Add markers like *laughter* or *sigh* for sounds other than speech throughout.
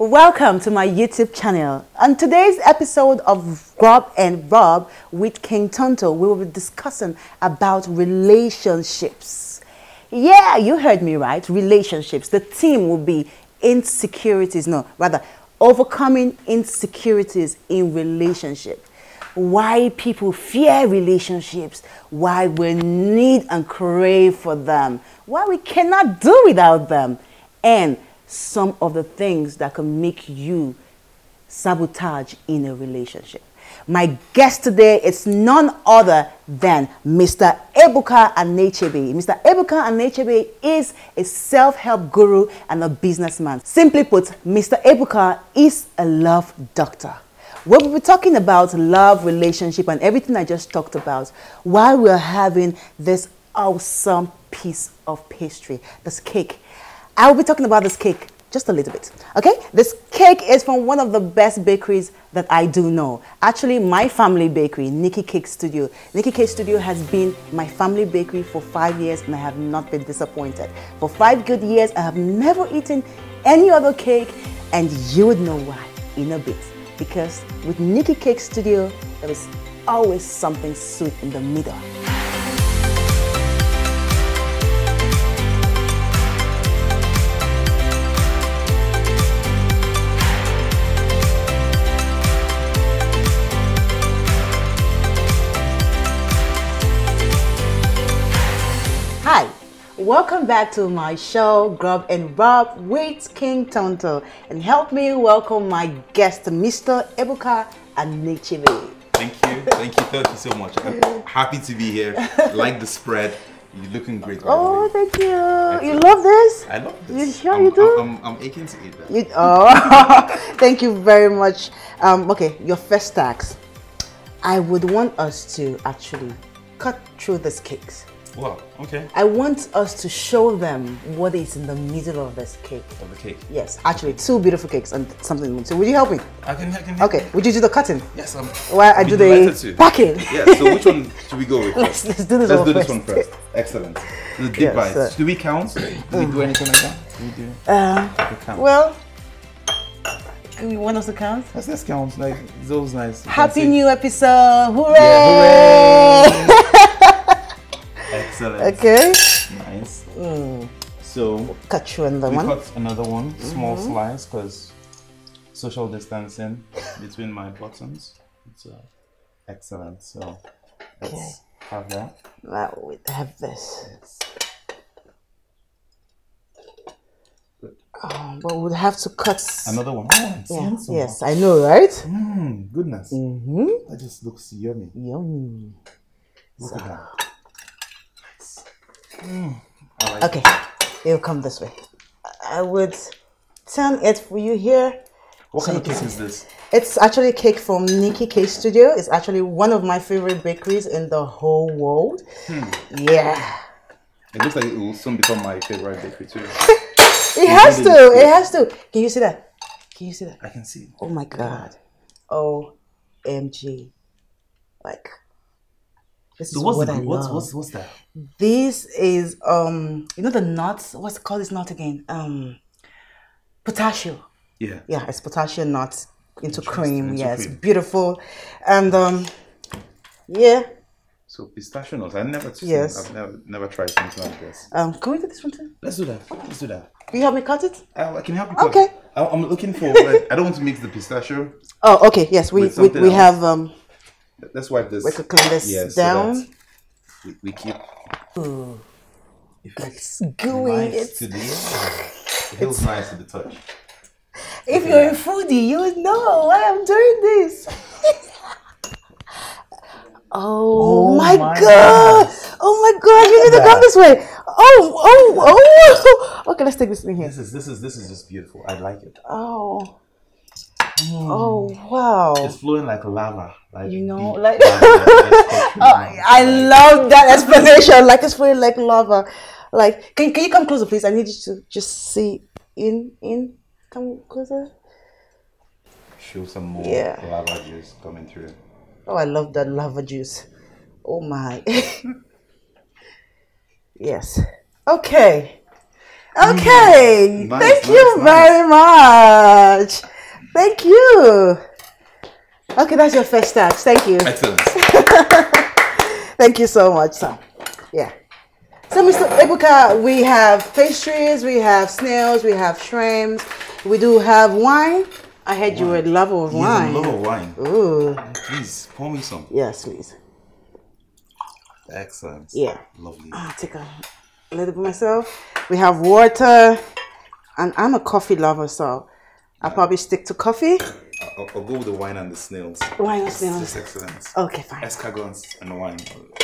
Welcome to my YouTube channel. On today's episode of Grub and Rub with King Tonto, we will be discussing about relationships. Yeah, you heard me right. Relationships. The theme will be insecurities. No, rather, overcoming insecurities in relationship. Why people fear relationships, why we need and crave for them, why we cannot do without them, and some of the things that can make you sabotage in a relationship. My guest today is none other than Mr. Ebuka Anichebe. Mr. Ebuka Anichebe is a self-help guru and a businessman. Simply put, Mr. Ebuka is a love doctor. We'll be talking about love, relationship, and everything I just talked about while we're having this awesome piece of pastry, this cake. I will be talking about this cake just a little bit. Okay, this cake is from one of the best bakeries that I do know. Actually, my family bakery, Nikki Cake Studio. Nikki Cake Studio has been my family bakery for five years and I have not been disappointed. For five good years, I have never eaten any other cake and you would know why in a bit. Because with Nikki Cake Studio, there is always something sweet in the middle. Welcome back to my show, Grub and Rub with King Tonto. And help me welcome my guest, Mr. Ebuka Anichebe. Thank you, thank you, thank you so much. I'm happy to be here. Like the spread, you're looking great. Oh, thank you. You you. love this? I love this. You sure I'm, you do? I'm, I'm, I'm aching to eat that. You, oh, *laughs* thank you very much. Um, okay, your first tax. I would want us to actually cut through these cakes. Wow. Okay. I want us to show them what is in the middle of this cake. Of the cake. Yes, actually, two beautiful cakes and something. So, would you help me? I can. I can. Okay, would you do the cutting? Yes. I'm. While I do the packing. *laughs* Yeah. So which one *laughs* should we go with? Let's- first? let's do this Let's one do this one first. Excellent. The dip Yes, bites. Do we count? *clears throat* Do we do anything like that? Do we do? Uh, we count. well, you want us to count? let's, let's count. Like those nice. Happy new episode! Hooray! Yeah, *laughs* Excellent. okay. Nice. So Cut you in the we one. cut another one, small Mm-hmm. slice, because social distancing between my buttons. It's uh, excellent. So let's have that. Now we have this. Oh, but we'd have to cut. Another one. Oh, Yeah, some. yes, I know, right? Mm, goodness. Mm-hmm. That just looks yummy. Yummy. Look at that. Mm, Okay, it'll come this way. I would turn it for you here. What kind of cake is this? It's actually a cake from Nikki Cake Studio. It's actually one of my favorite bakeries in the whole world. Hmm. Yeah. It looks like it will soon become my favorite bakery too. *laughs* It has to. It has to. Can you see that? Can you see that? I can see. Oh my god. Oh, OMG. Like this So is what's what the, I what's, love. what's what's that? This is um you know the nuts? What's it called this nut again? Um potassium. Yeah. Yeah, it's potassium nuts into cream. into it's cream. beautiful. And um yeah. So pistachio nuts. I never. seen- Yes. I've never never tried something like this. Um can we do this one too? Let's do that. Let's do that. Can you help me cut it? I, I can help you. cut. Okay. I, I'm looking for. Like, I don't want to mix the pistachio. Oh okay, yes, we we, we else. have um Let's wipe this. we could clean this Yeah, down. that we, we keep. It's gooey. Nice It's to the. *laughs* It feels nice to the touch. If you're a foodie, you would know why I'm doing this. *laughs* oh, Oh my, my god! goodness. Oh my god! You need to come this way. Oh, oh, oh! *laughs* Okay, let's take this in here. This is this is this is just beautiful. I like it. Oh wow! It's flowing like lava. Like You know, like- lava *laughs* that just touched your Oh. I love *laughs* that explanation. Like it's feeling like lava. Like, can can you come closer, please? I need you to just see in in. Come closer. Show some more Yeah. lava juice coming through. Oh, I love that lava juice. Oh my. *laughs* yes. Okay. Okay. Mm. Nice, Thank nice, you nice. very much. Thank you. Okay, that's your first touch. Thank you. Excellent. *laughs* Thank you so much, sir. Yeah. So, Mr. Ebuka, we have pastries, we have snails, we have shrimps, we do have wine. I heard you were a lover of He's wine. a lover of wine. Ooh, oh, Please pour me some. yes, please. Excellent. Yeah. Lovely. I'll take a, a little bit myself. We have water, and I'm a coffee lover, so I'll probably stick to coffee. I'll, I'll go with the wine and the snails. Wine and snails. just excellent. Okay, fine. Escargots and wine.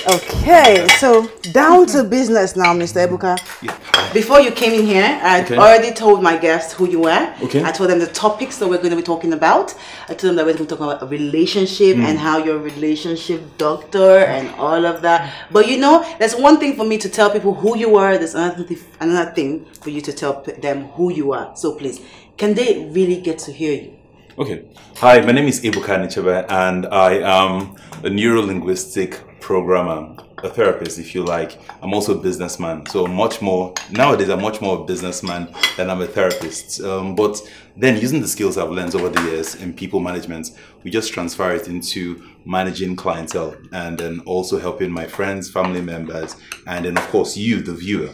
Okay, so down to business now, Mr. Ebuka. Yeah. Before you came in here, I Okay. already told my guests who you were. Okay. I told them the topics that we're going to be talking about. I told them that we're going to talk about a relationship Hmm. and how you're a relationship doctor and all of that. But you know, there's one thing for me to tell people who you are. There's another another thing for you to tell them who you are. So please, can they really get to hear you? Okay. Hi, my name is Ebuka Nichebe, and I am a neuro-linguistic programmer, a therapist, if you like. I'm also a businessman. So much more nowadays, I'm much more a businessman than I'm a therapist. Um, but then, using the skills I've learned over the years in people management, we just transfer it into managing clientele, and then also helping my friends, family members, and then of course you, the viewer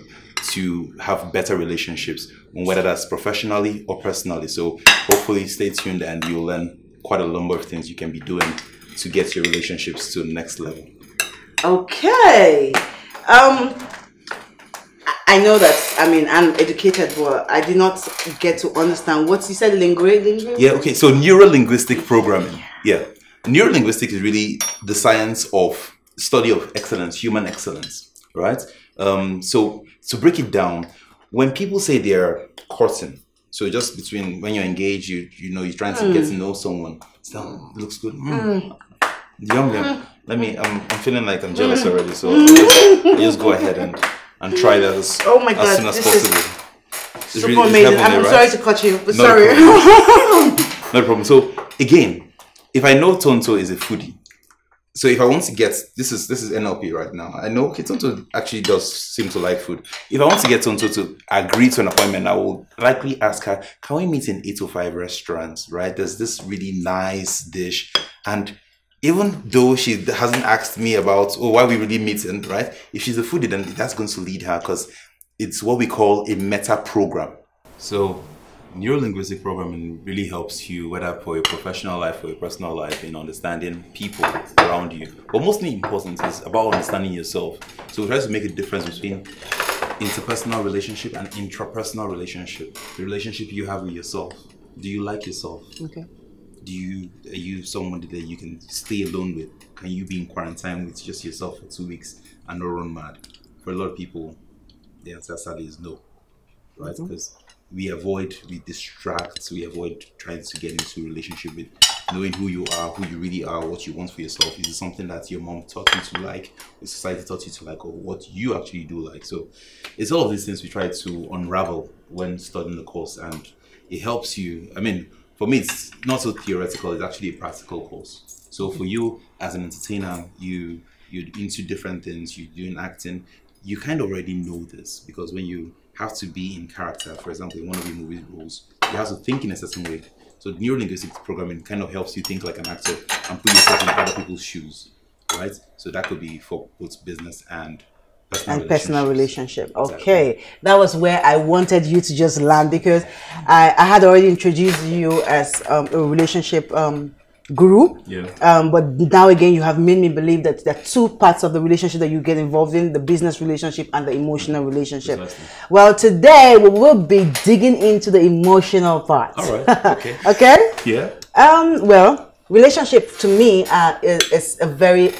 to have better relationships, whether that's professionally or personally. So hopefully stay tuned and you'll learn quite a number of things you can be doing to get your relationships to the next level. Okay. Um, I- know that. I mean, I'm educated, but I did not get to understand what you said. Lingua. Yeah, okay. So neuro-linguistic programming. Yeah. Neuro-linguistic is really the science of study of excellence, human excellence, right? Um, so to break it down, when people say they're courting, so just between when you're engaged, you you know you're trying to get to mm. know someone. So looks good. Mm. mm. Yum yum. Mm. Let me. I'm, I'm feeling like I'm jealous already. So just, just go ahead and and try that as, Oh my as soon as this is possible. It's Super really- amazing. I'm right? sorry to cut you, but sorry. problem. *laughs* No problem. So again, if I know Tonto is a foodie, so if I want to get this is this is NLP right now. I know okay, Tonto actually does seem to like food. If I want to get Tonto to agree to an appointment, I will likely ask her, "Can we meet in 805 restaurants?" Right? There's this really nice dish, and even though she hasn't asked me about oh why we really meeting, right? If she's a foodie, then that's going to lead her because it's what we call a meta program. So Neuro-linguistic programming really helps you, whether for your professional life or your personal life, in understanding people around you. But mostly important is about understanding yourself. So it tries to make a difference between interpersonal relationship and intrapersonal relationship. The relationship you have with yourself. Do you like yourself? okay. Do you are you someone that you can stay alone with? Can you be in quarantine with just yourself for two weeks and not run mad? For a lot of people, the answer sadly is no right? Mm-hmm. Because we avoid, we distract, we avoid trying to get into a relationship with knowing who you are, who you really are, what you want for yourself. Is it something that your mom taught you to like, or society taught you to like, or what you actually do like? So it's all of these things we try to unravel when studying the course, and it helps you. I mean, for me, it's not so theoretical; it's actually a practical course. So for you as an entertainer, you you're into different things, you're doing acting, you kind of already know this because when you have to be in character, for example, in one of your movie roles, you have to think in a certain way. So neuro-linguistic programming kind of helps you think like an actor and put yourself in other people's shoes, right? So that could be for both business and personal and personal relationship. Okay, that was where I wanted you to just land because I, I had already introduced you as um, a relationship um, guru. Yeah. Um, but now again, you have made me believe that there are two parts of the relationship that you get involved in: the business relationship and the emotional relationship. Precisely. Well, today we will be digging into the emotional part. All right. *laughs* Okay. okay. yeah. Um, well, relationship to me uh, is, is a very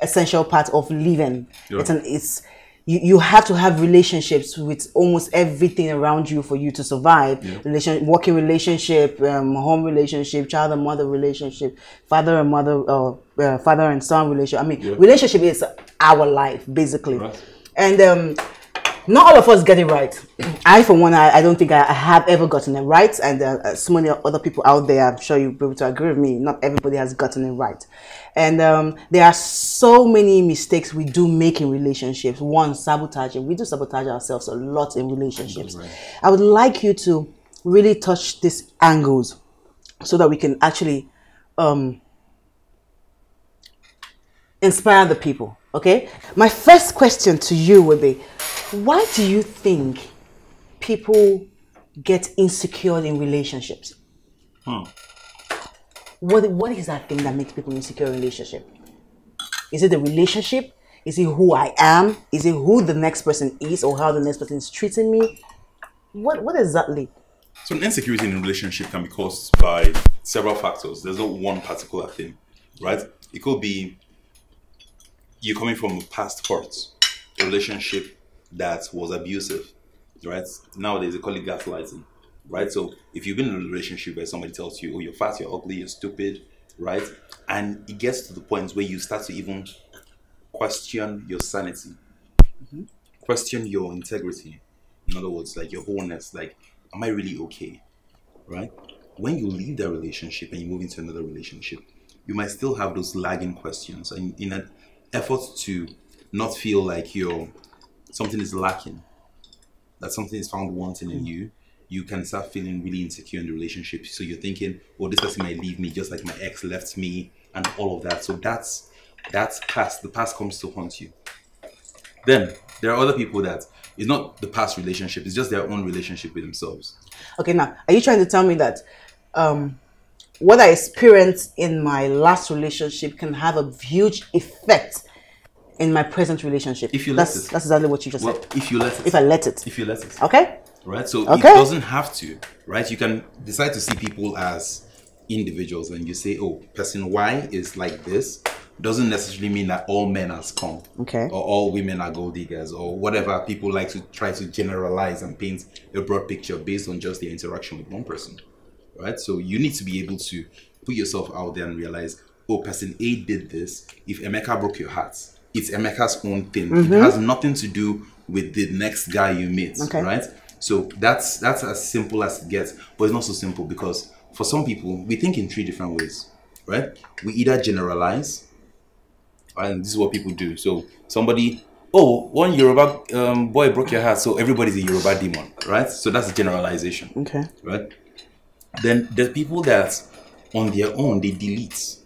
essential part of living. It's an it's you, you have to have relationships with almost everything around you for you to survive. Yeah. Relation, working relationship, um, home relationship, child and mother relationship, father and mother, uh, uh, father and son relationship. I mean, Yeah. relationship is our life basically, Right. and um, not all of us get it right. *clears throat* I, for one, I, I don't think I, I have ever gotten it right, and uh, uh, so many other people out there, I'm sure you'll be able to agree with me. Not everybody has gotten it right, and um, there are so many mistakes we do make in relationships. One, sabotaging. We do sabotage ourselves a lot in relationships. Right. I would like you to really touch these angles so that we can actually um, inspire the people. Okay. My first question to you would be, why do you think people get insecure in relationships? Hmm. What what is that thing that makes people insecure in relationship? Is it the relationship? Is it who I am? Is it who the next person is or how the next person is treating me? What what exactly? So an insecurity in a relationship can be caused by several factors. There's not one particular thing, right? It could be you coming from a past hurt, a relationship that was abusive, right? Nowadays they call it gaslighting, right? So if you've been in a relationship where somebody tells you, "Oh, you're fat, you're ugly, you're stupid," right? And it gets to the point where you start to even question your sanity, mm-hmm. question your integrity. In other words, like your wholeness, like, am I really okay? Right? When you leave that relationship and you move into another relationship, you might still have those lagging questions. And in an effort to not feel like you're something is lacking, that something is found wanting in you, you can start feeling really insecure in the relationship. So you're thinking, well, this person might leave me just like my ex left me and all of that. So that's that's past. The past comes to haunt you. Then there are other people that it's not the past relationship, it's just their own relationship with themselves. Okay, now are you trying to tell me that um, what I experienced in my last relationship can have a huge effect in my present relationship? If you let that's it. that's exactly what you just Well, said. if you let it. If I let it, if you let it. okay, right? So Okay. it doesn't have to, right? You can decide to see people as individuals and you say, oh, person Y is like this. Doesn't necessarily mean that all men are scum. Okay. Or all women are gold diggers or whatever people like to try to generalize and paint a broad picture based on just their interaction with one person. Right? So you need to be able to put yourself out there and realize, oh, person A did this. If Emeka broke your heart, it's Emeka's own thing. It has nothing to do with the next guy you meet. Okay. Right? So that's that's as simple as it gets, but it's not so simple because for some people we think in three different ways, right? We either generalize, and this is what people do. So somebody, oh, one Yoruba um, boy broke your heart, so everybody's a Yoruba demon, right? So that's a generalization, okay, right? Then the people that on their own they delete,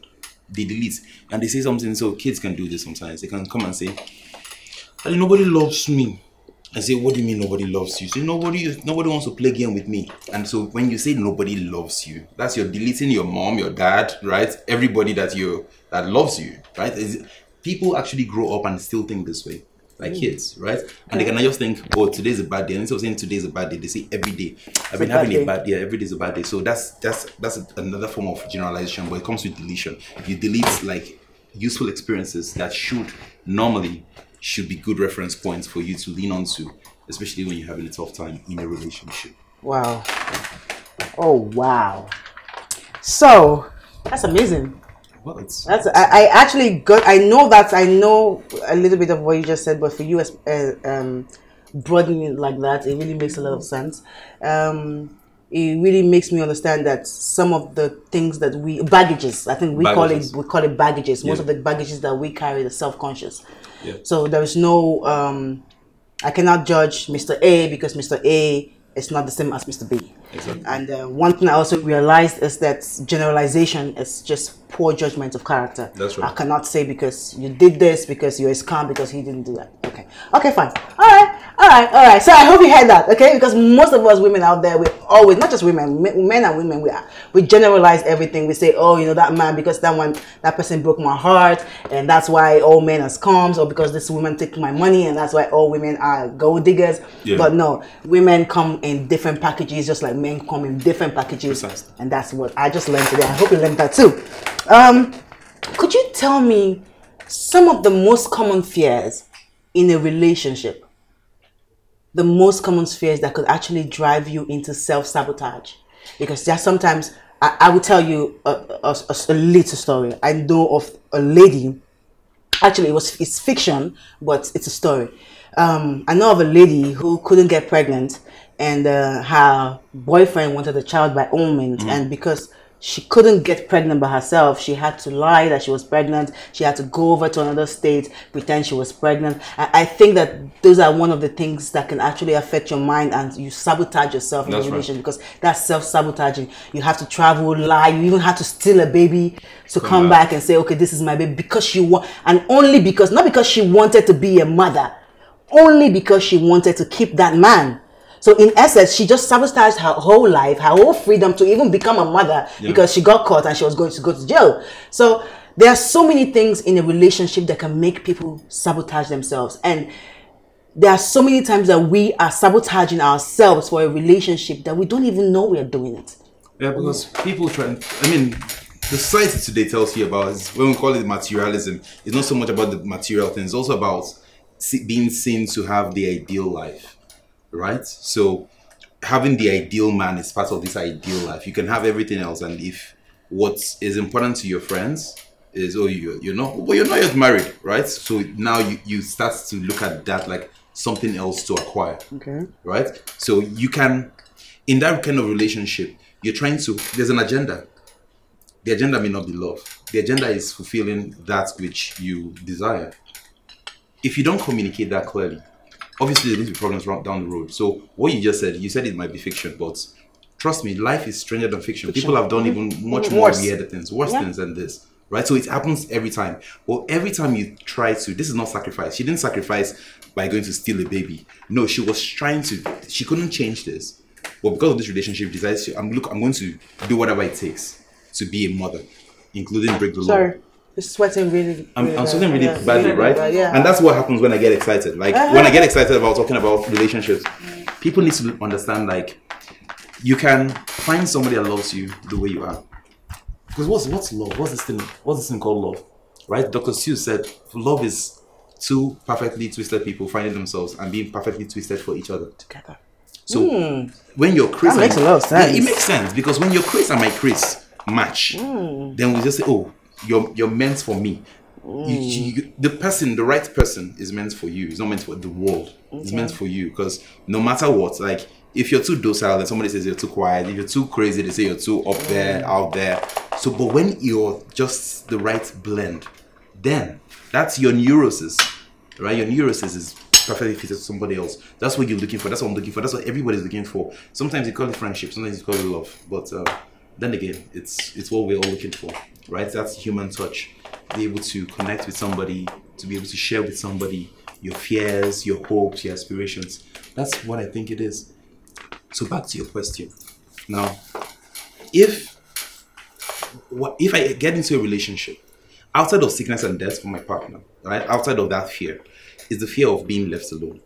they delete, and they say something. So kids can do this sometimes. They can come and say, "Hey, nobody loves me. I say, what do you mean nobody loves you? So nobody nobody wants to play game with me. And so when you say nobody loves you, that's you're deleting your mom, your dad, right? Everybody that you that loves you, right? Is- people actually grow up and still think this way. Like mm. kids, right? And they can just think, oh, today's a bad day. And instead of saying today's a bad day, they say every day. I've been having a bad day. Every day's a bad day. So that's that's that's another form of generalization, but it comes with deletion. You delete like useful experiences that should normally should be good reference points for you to lean on to, especially when you're having a tough time in a relationship. wow, oh wow. So that's amazing. Well, it's That's I, I actually got. I know that I know a little bit of what you just said, but for you, as- uh, um, broadening it like that, it really makes a lot of sense. Um, it really makes me understand that some of the things that we baggages, I think we Baggages. call it we call it baggages. Most Yeah. of the baggages that we carry are self conscious. Yeah. So there is no. Um, I cannot judge Mr. A because Mr. A is not the same as Mr. B. Exactly. And uh, one thing I also realized is that generalization is just poor judgment of character. That's right. I cannot say because you did this because you're a scam because he didn't do that. Okay. Okay, fine. All right. All right. All right. So I hope you heard that. Okay. Because most of us women out there, we always, not just women, men and women, we are, we generalize everything. We say, oh, you know, that man, because that one, that person broke my heart and that's why all men are scums or because this woman took my money and that's why all women are gold diggers. Yeah. But no, women come in different packages just like men come in different packages. Precisely. And that's what I just learned today. I hope you learned that too. Um, could you tell me some of the most common fears in a relationship? The most common fears that could actually drive you into self sabotage? Because there are sometimes, I, I will tell you a, a, a, a little story. I know of a lady actually it was it's fiction but it's a story um, i know of a lady who couldn't get pregnant and uh, her boyfriend wanted a child by all means and because she couldn't get pregnant by herself. She had to lie that she was pregnant. She had to go over to another state, pretend she was pregnant. I, I think that those are one of the things that can actually affect your mind and you sabotage yourself in That's a right. because that's self sabotaging. You have to travel, lie. You even have to steal a baby to come, back. back and say, okay, this is my baby because she want, and only because, not because she wanted to be a mother, only because she wanted to keep that man. So in essence, she just sabotaged her whole life, her whole freedom to even become a mother because she got caught and she was going to go to jail. So there are so many things in a relationship that can make people sabotage themselves. And there are so many times that we are sabotaging ourselves for a relationship that we don't even know we are doing it. Yeah, because people try. I mean, the society today tells you about is when we call it materialism. It's not so much about the material things. It's also about being seen to have the ideal life, right? So having the ideal man is part of this ideal life. You can have everything else, and if what is important to your friends is oh you you're not well you're not yet married, right? So now you you start to look at that like something else to acquire Okay. right? So you can, in that kind of relationship, you're trying to, there's an agenda. The agenda may not be love. The agenda is fulfilling that which you desire. If you don't communicate that clearly, obviously there's going to be problems down the road. So what you just said, you said it might be fiction, but trust me, life is stranger than fiction. People have done even much more Worse. weird things, worse Yeah. things than this. Right, so it happens every time. Well, every time you try to, this is not sacrifice. She didn't sacrifice by going to steal a baby. No, she was trying to. She couldn't change this. But because of this relationship, decides to. I'm look. I'm going to do whatever it takes to be a mother, including break the law. You're sweating really. I'm, really I'm sweating really Yeah, badly, right? bad, Yeah. And that's what happens when I get excited. Like when I get excited about talking about relationships, people need to understand like you can find somebody that loves you the way you are. Because what's what's love? What's this thing? What's this thing called love? Right? Dr. Seuss said love is two perfectly twisted people finding themselves and being perfectly twisted for each other. Together. So when your Chris. That makes and- a lot of Yeah, sense. it makes sense because when your Chris and my Chris match, Hmm. then we just say, "Oh, you're you're meant for me." You, you, the person, the right person, is meant for you. It's not meant for the world. It's meant for you because no matter what, like if you're too docile, then somebody says you're too quiet. If you're too crazy, they say you're too up there, out there. So, but when you're just the right blend, then that's your neurosis, right? Your neurosis is perfectly fitted to somebody else. That's what you're looking for. That's what I'm looking for. That's what everybody's looking for. Sometimes you call it friendship. Sometimes you call it love. But uh, then again, it's it's what we're all looking for, right? That's human touch. Be able to connect with somebody, to be able to share with somebody your fears, your hopes, your aspirations. That's what I think it is. So back to your question. Now, if what if I get into a relationship outside of sickness and death for my partner, right? Outside of that fear, is the fear of being left alone.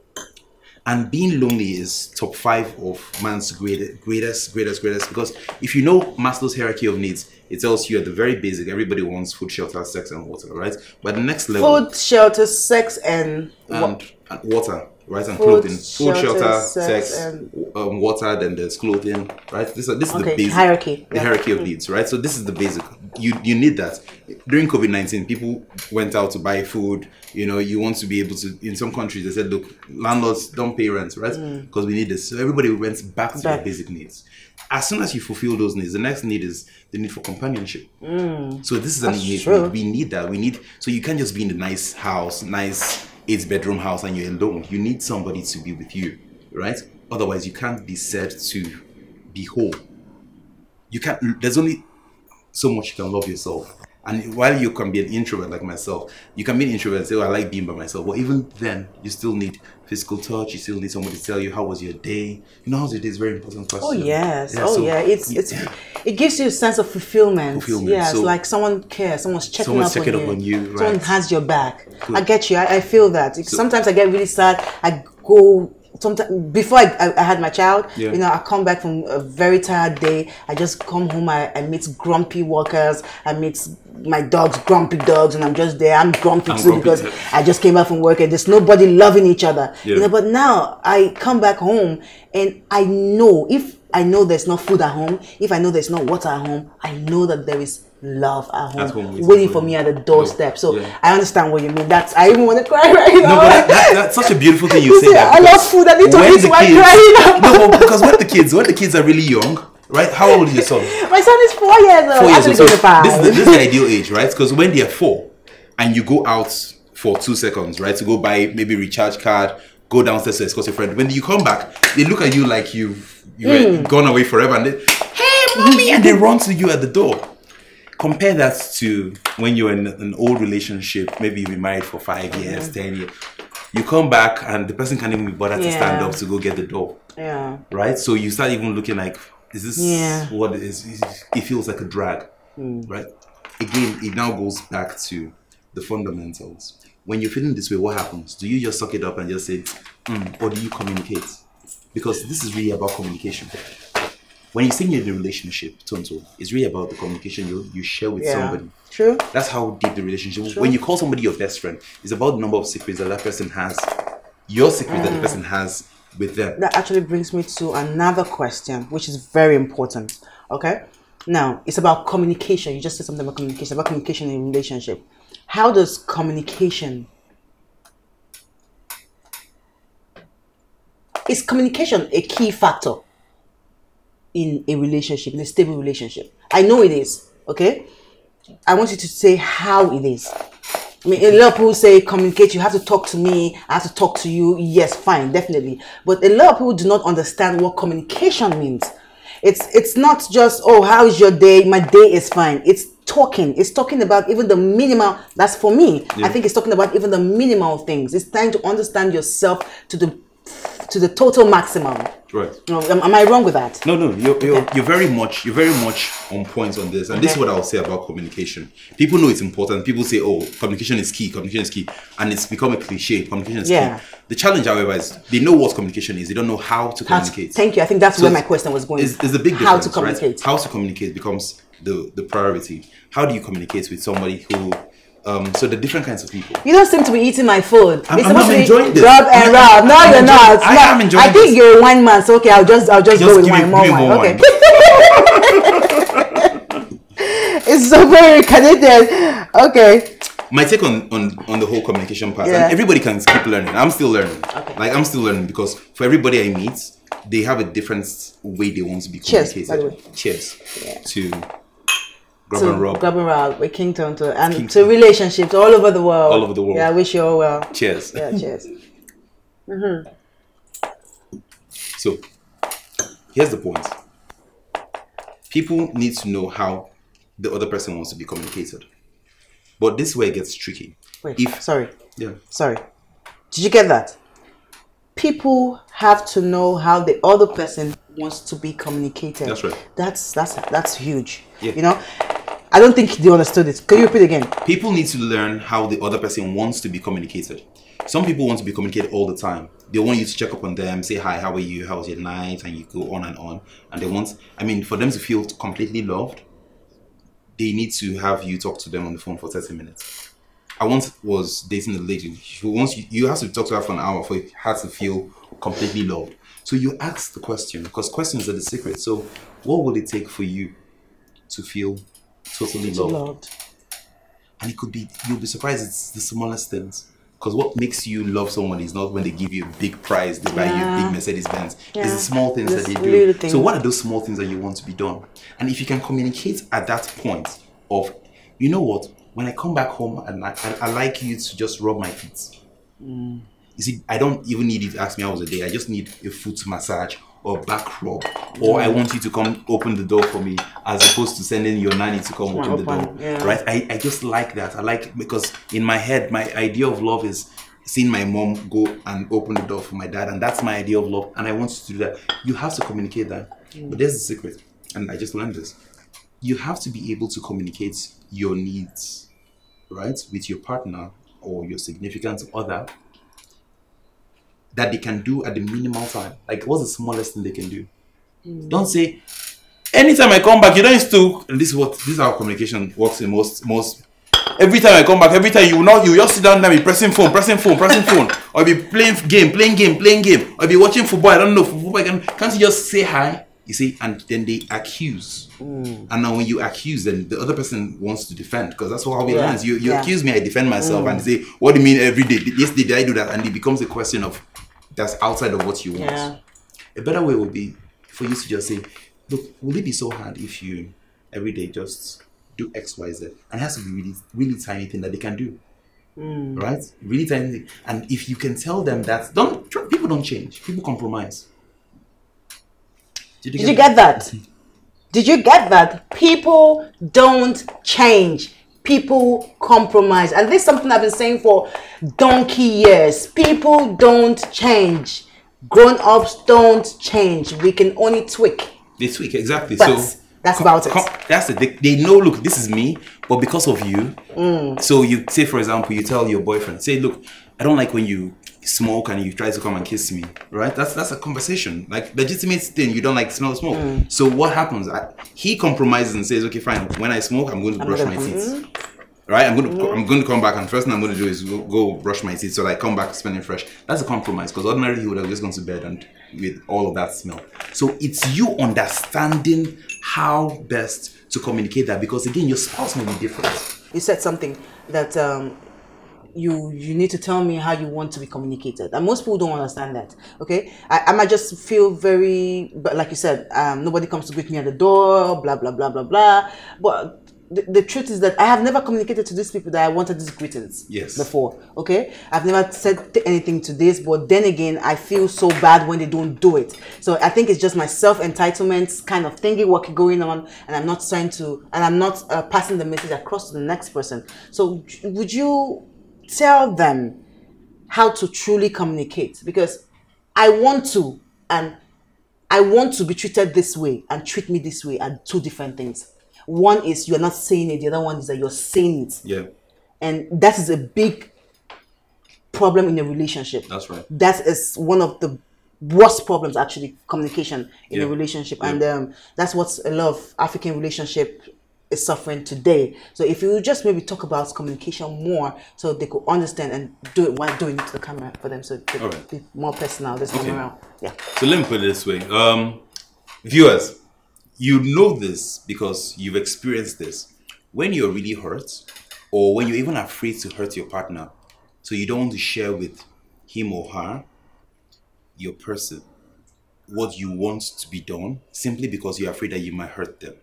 And being lonely is top five of man's greatest, greatest, greatest, greatest. Because if you know Maslow's hierarchy of needs, it tells you at the very basic, everybody wants food, shelter, sex, and water, right? But the next level, Food, shelter, sex, and and, and water, right? And Food, clothing. Food, shelter, shelter, sex, sex, and- um, water, then there's clothing, right? This, is- this is Okay, the basic hierarchy, The yeah. hierarchy of mm. needs, right? So this is the basic. You you need that. During COVID nineteen, people went out to buy food. You know, you want to be able to. In some countries, they said, "Look, landlords don't pay rent, right? Mm. Because we need this." So everybody went back to their basic needs. As soon as you fulfill those needs, the next need is the need for companionship. Mm. So this is an That's true. need. We need that. We need so you can't just be in the nice house, nice eight bedroom house, and you're alone. You need somebody to be with you, right? Otherwise, you can't be said to be whole. You can't. There's only so much you can love yourself. And while you can be an introvert like myself, you can be an introvert and say, oh, I like being by myself. But even then, you still need physical touch. You still need somebody to tell you, how was your day? You know, how's your day is very important question. Oh yes, Yeah, oh so- yeah. It's it's it gives you a sense of fulfillment. Fulfillment, Yeah, it's so- like someone cares, someone's checking Someone's up checking on, up you. on you, Someone has your back. I get you. I, I feel that. Sometimes I get really sad. I go. Sometimes before I, I, I had my child, Yeah. you know, I come back from a very tired day. I just come home. I, I meet grumpy workers. I meet my dogs, grumpy dogs, and I'm just there. I'm grumpy I'm too grumpy because too. I just came back from work and there's nobody loving each other. You know, but now I come back home and I know if I know there's no food at home, if I know there's no water at home, I know that there is love at home, waiting for me at the doorstep. So Yeah. I understand what you mean. That's I even want to cry *laughs* right now. No, but that, that, that's such a beautiful thing you, You say that. I love food. I need to eat the while kids- crying. *laughs* No, because when the kids, when the kids are really young, right? How old is your son? *laughs* My son is four years old. Four years old. So this, is the, this is the ideal age, right? Because when they're four and you go out for two seconds, right, to go buy maybe recharge card, go downstairs to escort your friend. When you come back, they look at you like you've you Hmm. gone away forever, and they, hey, mommy, and they run to you at the door. Compare that to when you're in an old relationship, maybe you've been married for five years, ten years. You come back and the person can't even be bothered to stand up to go get the door yeah. right? So you start even looking like, is this Yeah. what it is? It feels like a drag, right? Again, it now goes back to the fundamentals. When you're feeling this way, what happens? Do you just suck it up and just say, mm, or do you communicate? Because this is really about communication. When you say you're in a relationship, Tonto, it's really about the communication you, you share with Yeah. somebody. True. That's how deep the relationship is. When you call somebody your best friend, it's about the number of secrets that that person has, your secrets that the person has with them. That actually brings me to another question, which is very important. Okay. Now, it's about communication. You just said something about communication, about communication in relationship. How does communication is communication a key factor in a relationship, in a stable relationship? I know it is, okay? I want you to say how it is. I mean, a lot of people say communicate. You have to talk to me. I have to talk to you. Yes, fine, definitely. But a lot of people do not understand what communication means. It's it's not just oh how is your day? My day is fine. It's talking. It's talking about even the minimal. That's for me. I think it's talking about even the minimal things. It's trying to understand yourself to the to the total maximum. Right. No, am, am I wrong with that? No, no, you're, you're, you're very much you're very much on point on this, and this is what I'll say about communication. People know it's important. People say, "Oh, communication is key. Communication is key," and it's become a cliche. Communication is Yeah. key. The challenge, however, is they know what communication is. They don't know how to communicate. thank you. I think that's So where my question was going. Is, the big difference, How to communicate. Right? How to communicate becomes the the priority. How do you communicate with somebody who? Um, so the different kinds of people. You don't seem to be eating my food. I'm- it's I'm be enjoying this. Rub and rub. No, I'm you're not. I am enjoying I think this. you're a wine man. So okay, I'll just I'll just, Just go with wine, more give me wine. more Okay. *laughs* it's so very Canadian. Okay. my take on, on on the whole communication part Yeah. and everybody can keep learning i'm still learning Okay. like i'm still learning because for everybody i meet they have a different way they want to be Cheers, communicated way. cheers Yeah. to grab So and rob Grub and Rub with King Tonto and to relationships all over the world. All over the world. Yeah, I wish you all well. cheers Yeah, cheers. *laughs* Mm-hmm. so here's the point people need to know how the other person wants to be communicated but this way it gets tricky Wait, if sorry, yeah sorry. Did you get that? People have to know how the other person wants to be communicated. That's right. That's that's that's huge. Yeah. You know, I don't think they understood it. Can you repeat again? people need to learn how the other person wants to be communicated. Some people want to be communicated all the time. They want you to check up on them, say hi, how are you, how was your night, and you go on and on. And they want, I mean, for them to feel completely loved, they need to have you talk to them on the phone for 30 minutes. I once was dating a lady who wants you, you have to talk to her for an hour for her to feel completely loved. So you ask the question because questions are the secret. So, what would it take for you to feel totally loved? Loved. and it could be you'll be surprised it's the smallest things. Because what makes you love someone is not when they give you a big prize they buy you a big mercedes benz. It's the small things that they do. thing. so what are those small things that you want to be done? And if you can communicate at that point of you know what? When i come back home and i, I, I like you to just rub my feet. Mm. you see i don't even need you to ask me how was the day. I just need a foot massage or back rub or i want you to come open the door for me as opposed to sending your nanny to come Come open the door yeah. right? I, I just like that. I like because in my head my idea of love is seeing my mom go and open the door for my dad and that's my idea of love and i want you to do that. You have to communicate that. Mm. But there's the secret and i just learned this. You have to be able to communicate your needs right with your partner or your significant other that they can do at the minimal time. Like what's the smallest thing they can do Mm. don't say anytime I come back, you don't used to. This is what this is how communication works in most most. Every time I come back, every time you know you just sit down there, be pressing phone, pressing phone, pressing phone, *laughs* or be playing game, playing game, playing game, or be watching football. I don't know football. Can, can't you just say hi? You see, and then they accuse. Mm. And now when you accuse, then the other person wants to defend because that's how we Yeah. You you Yeah. accuse me, I defend myself, and they say, "What do you mean every day? Yesterday did I do that?" And it becomes a question of that's outside of what you want Yeah. a better way would be for you to just say, look, will it be so hard if you every day just do X, Y, Z? And it has to be really, really tiny thing that they can do. Hmm. Right? Really tiny thing. And if you can tell them that, don't people don't change. People compromise. Did you get that? Did you get that? People don't change. People compromise. And this is something I've been saying for donkey years. People don't change. Grown ups don't change. We can only tweak. They tweak exactly. But so that's about it. that's it. They, they know. Look, this is me, but because of you. Mm. So you say, for example, you tell your boyfriend, say, look, I don't like when you smoke and you try to come and kiss me. Right? That's that's a conversation, like legitimate thing. You don't like smell smoke. Mm. So what happens? I, he compromises and says, okay, fine. When I smoke, I'm going to brush gonna my teeth. Right, I'm going to I'm going to come back, and first thing I'm going to do is go, go brush my teeth. So like come back smelling fresh. That's a compromise because ordinarily he would have just gone to bed and with all of that smell. So it's you understanding how best to communicate that because again, your spouse may be different. You said something that um, you you need to tell me how you want to be communicated and most people don't understand that okay i, I might just feel very but like you said um, nobody comes to greet me at the door blah blah blah blah blah but the, the truth is that i have never communicated to these people that i wanted these greetings Yes. before okay i've never said th- anything to this but then again i feel so bad when they don't do it so i think it's just my self-entitlement kind of thingy work going on and i'm not trying to and i'm not uh, passing the message across to the next person so would you tell them how to truly communicate because I want to and I want to be treated this way and treat me this way are two different things. One is you're not saying it, the other one is that you're saying it. Yeah, And that is a big problem in a relationship. that's right. That is one of the worst problems actually communication in a relationship Yeah. and um, that's what a lot of african relationship is suffering today so if you just maybe talk about communication more so they could understand and do it while doing it to the camera for them so it could Alright. be more personal this time Okay. around yeah So let me put it this way. Um, viewers, you know this because you've experienced this. When you're really hurt, or when you're even afraid to hurt your partner, so you don't want to share with him or her, your person, what you want to be done, simply because you're afraid that you might hurt them.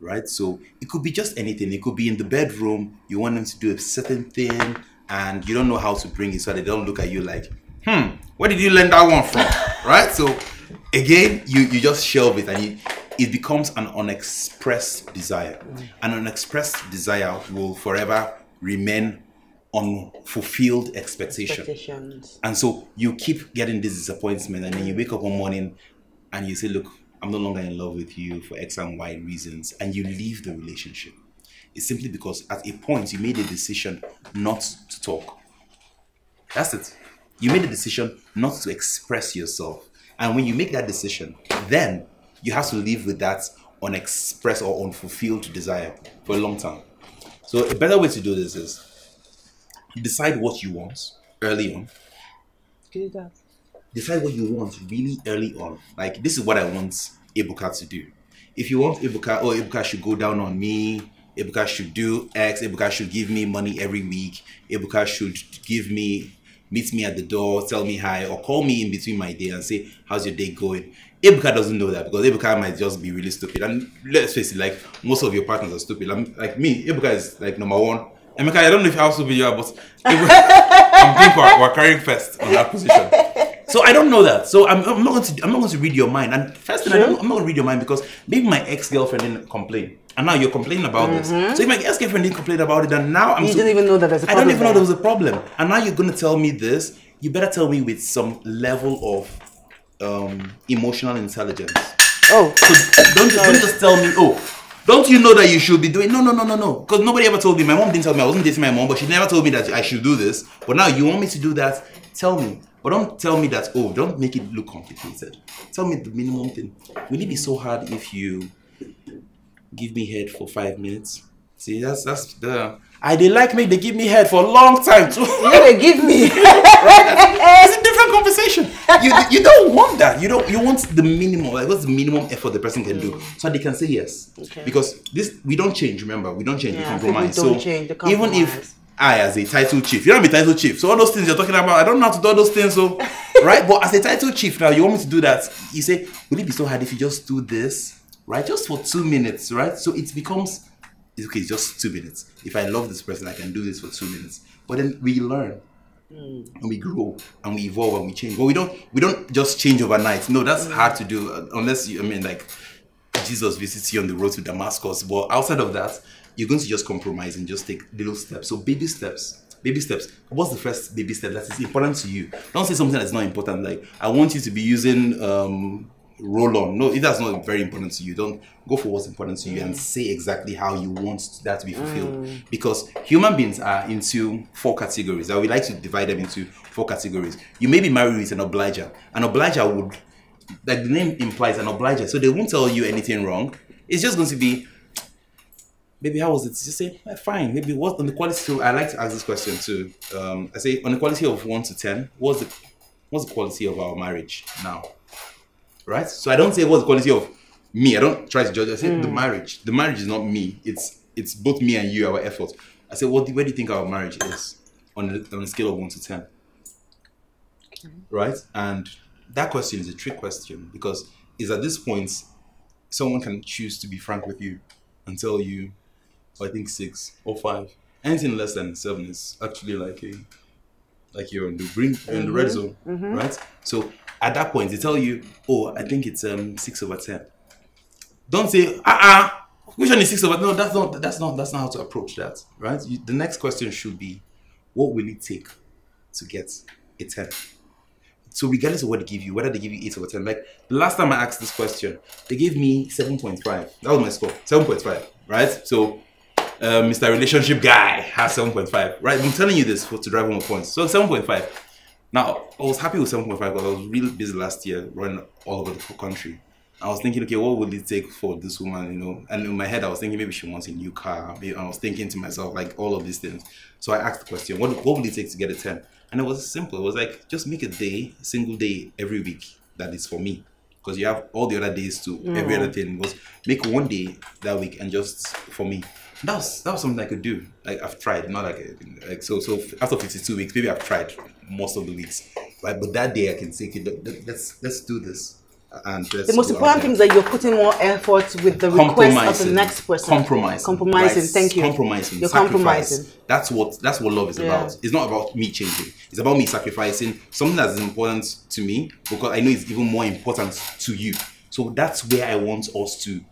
Right? So it could be just anything. It could be in the bedroom, you want them to do a certain thing, and you don't know how to bring it so they don't look at you like, hmm, where did you learn that one from? *laughs* right? So again, you, you just shelve it and you, it becomes an unexpressed desire. An unexpressed desire will forever remain unfulfilled expectation. expectations And so you keep getting this disappointment, and then you wake up one morning and you say, Look, I'm no longer in love with you for X and Y reasons, and you leave the relationship. It's simply because at a point you made a decision not to talk. That's it. You made a decision not to express yourself. And when you make that decision, then you have to live with that unexpressed or unfulfilled desire for a long time. So a better way to do this is decide what you want early on do that decide what you want really early on. Like this is what I want Ebuka to do. If you want Ebuka, oh Ebuka should go down on me. Ebuka should do X. Ebuka should give me money every week. Ebuka should give me meet me at the door, tell me hi, or call me in between my day and say, "How's your day going?" Ebuka doesn't know that because Ebuka might just be really stupid. And let's face it, like most of your partners are stupid. I'm, like me, Ebuka is like number one. Emeka, I don't know if how stupid you are, but *laughs* I'm think we're, we're carrying first on that position. So I don't know that. So I'm, I'm not going to I'm not going to read your mind. And first thing I don't, I'm not going to read your mind because maybe my ex girlfriend didn't complain, and now you're complaining about this. So if my ex girlfriend didn't complain about it, and now I'm Mm-hmm. you so- didn't even know that there's a I don't problem even know there was a problem, and now you're going to tell me this. You better tell me with some level of um, emotional intelligence. oh So don't, don't just tell me, oh, don't you know that you should be doing? No, no, no, no, no. Because nobody ever told me. My mom didn't tell me. I wasn't dating my mom, but she never told me that I should do this. But now you want me to do that? Tell me. But don't tell me that, oh, don't make it look complicated. Tell me the minimum thing. Will it be so hard if you give me head for five minutes? See, that's that's the I they like me, they give me head for a long time too. *laughs* yeah, they give me *laughs* it's a different conversation. You you don't want that. You don't you want the minimum. Like what's the minimum effort the person can do mm. so they can say yes. Okay. Because this we don't change. Remember, we don't change. we Yeah, compromise. people don't so change, they even if I, as a title chief, you don't be title chief. So all those things you're talking about, I don't know how to do all those things. So *laughs* right, but as a title chief now, you want me to do that. You say, will it be so hard if you just do this? right? Just for two minutes, right? So it becomes okay, it's just two minutes. If I love this person, I can do this for two minutes. But then we learn and we grow and we evolve and we change. But we don't we don't just change overnight. No, that's hard to do uh, unless you I mean like Jesus visits you on the road to Damascus. But outside of that, you're going to just compromise and just take little steps. So baby steps. Baby steps. What's the first baby step that is important to you? Don't say something that's not important. Like I want you to be using um, roll on. No, if that's not very important to you, don't go for what's important to you and say exactly how you want that to be fulfilled. Because human beings are into four categories. I would like to divide them into four categories. You may be married with an obliger. An obliger would, like the name implies, an obliger. So they won't tell you anything wrong. It's just going to be, maybe how was it? Just say, "Eh, fine. Maybe what on the quality? I like to ask this question too. Um, I say on the quality of one to ten, what's the what's the quality of our marriage now? Right? So I don't say what's the quality of me. I don't try to judge. I say the mm. marriage. The marriage is not me. It's it's both me and you, our effort. I say, what? do- Where do you think our marriage is on the, on a scale of one to ten? Right, and that question is a trick question because is at this point someone can choose to be frank with you and tell you, I think six or five. Anything less than seven is actually like a like you're in the green you're in the red zone, right? So at that point they tell you, oh, I think it's um six over ten. Don't say, ah ah, which one is six over? No, that's not that's not that's not how to approach that, right? You, the next question should be, what will it take to get a ten? So regardless of what they give you, whether they give you eight over ten, like the last time I asked this question, they gave me seven point five. That was my score, seven point five, right? So uh, Mr. Relationship Guy has 7.5, right? I'm telling you this for, to drive home a point. So 7.5. Now, I was happy with 7.5 because I was really busy last year running all over the country. I was thinking, okay, what would it take for this woman, you know? And in my head, I was thinking maybe she wants a new car. Maybe I was thinking to myself, like all of these things. So I asked the question, what, what would it take to get a 10? And it was simple. It was like, just make a day, a single day every week that is for me. Because you have all the other days to every other thing. Was make one day that week and just for me. That was that was something I could do. Like I've tried, not like like so so after 52 weeks, maybe I've tried most of the weeks, right? But that day I can say, okay, let- let- let's let's do this. And The most important thing is that you're putting more effort with the request of the next person. compromising Compromising. right? Thank you. compromising You're sacrifice. compromising. that's what that's what love is Yeah. about it's not about me changing it's about me sacrificing something that's important to me because i know it's even more important to you so that's where i want us to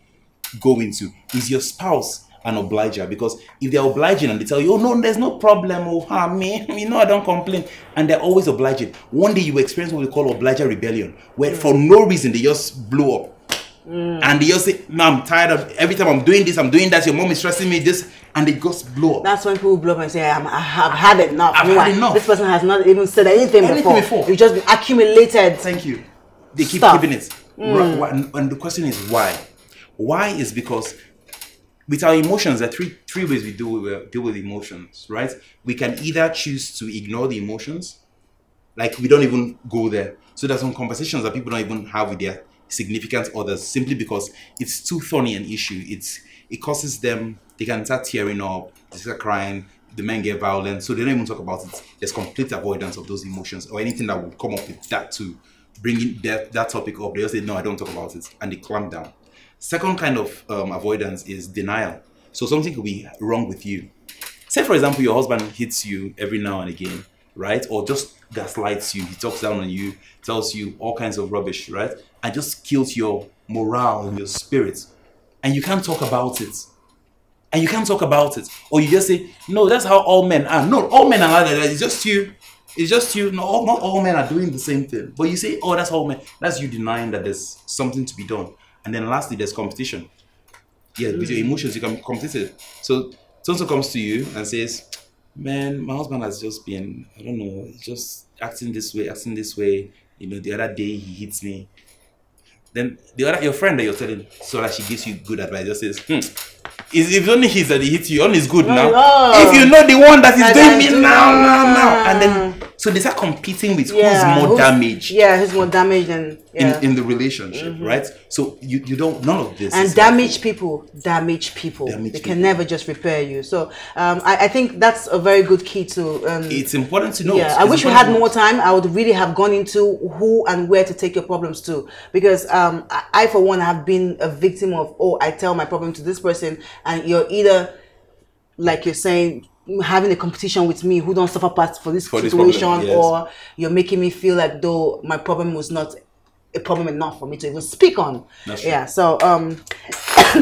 go into is your spouse an obliger because if they're obliging and they tell you oh no there's no problem oh ah, me you know i don't complain and they're always obliging one day you experience what we call obliger rebellion where for no reason they just blow up and they just say, No, I'm tired of every time I'm doing this, I'm doing that, your mom is stressing me, this, and they just blow up. That's when people blow up and say, I'm, I have had enough. I've had enough. This person has not even said anything, Anything before. before. It's just accumulated. Thank you. They keep Stuff. keeping it. And, and the question is why? Why is because with our emotions, there are three three ways we deal with deal with emotions, right? We can either choose to ignore the emotions, like we don't even go there. So there's some conversations that people don't even have with their significant others simply because it's too thorny an issue. It's it causes them they can start tearing up, they start crying, the men get violent, so they don't even talk about it. There's complete avoidance of those emotions or anything that would come up with that to bringing that, that topic up. They just say, No, I don't talk about it, and they clamp down. Second kind of um, avoidance is denial. So something could be wrong with you. Say, for example, your husband hits you every now and again, right? Or just gaslights you. He talks down on you, tells you all kinds of rubbish, right? And just kills your morale and your spirit. And you can't talk about it. And you can't talk about it. Or you just say, no, that's how all men are. No, all men are like that. It's just you. It's just you. No, all, not all men are doing the same thing. But you say, oh, that's all men. That's you denying that there's something to be done. And then lastly, there's competition. Yeah, with your emotions, you can be competitive. So someone comes to you and says, Man, my husband has just been, I don't know, just acting this way, acting this way. You know, the other day he hits me. Then the other your friend that you're telling so that she gives you good advice, just says, hmm, is if only he's that he hits you, only is good now. oh. If you know the one that is doing me now, now, now, and then So they start competing with Yeah, who's more who's- damaged Yeah, who's more damaged than yeah. in, in the relationship, right? So you, you don't none of this and is damage people damage people Damage they people. can never just repair you so um, I, I think that's a very good key to um, It's important to know. yeah i It's wish we had more time i would really have gone into who and where to take your problems to because um, I, I for one have been a victim of oh i tell my problem to this person and you're either like you're saying having a competition with me who don't suffer parts for this For this situation problem, yes. or you're making me feel like though my problem was not a problem enough for me to even speak on. That's yeah so um *coughs*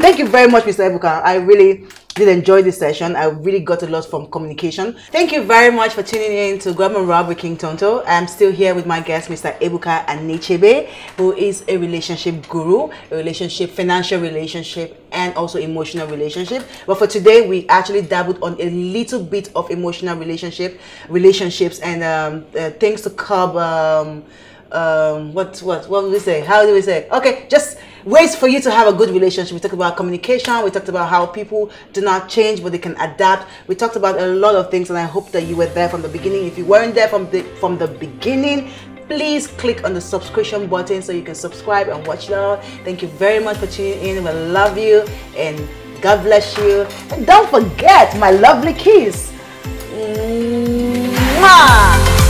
thank you very much mr ebuka. I really did enjoy this session. I really got a lot from communication. Thank you very much for tuning in to and Rub with king tonto. I'm still here with my guest mr ebuka anichebe who is a relationship guru a relationship financial relationship and also emotional relationship. But for today we actually dabbled on a little bit of emotional relationship relationships and um, uh, things to curb um, um what what what do we say? How do we say? Okay just ways for you to have a good relationship. We talked about communication. We talked about how people do not change but they can adapt. We talked about a lot of things and i hope that you were there from the beginning. If you weren't there from the from the beginning please click on the subscription button so you can subscribe and watch it all. Thank you very much for tuning in. We love you and god bless you. And don't forget my lovely kiss. Mwah!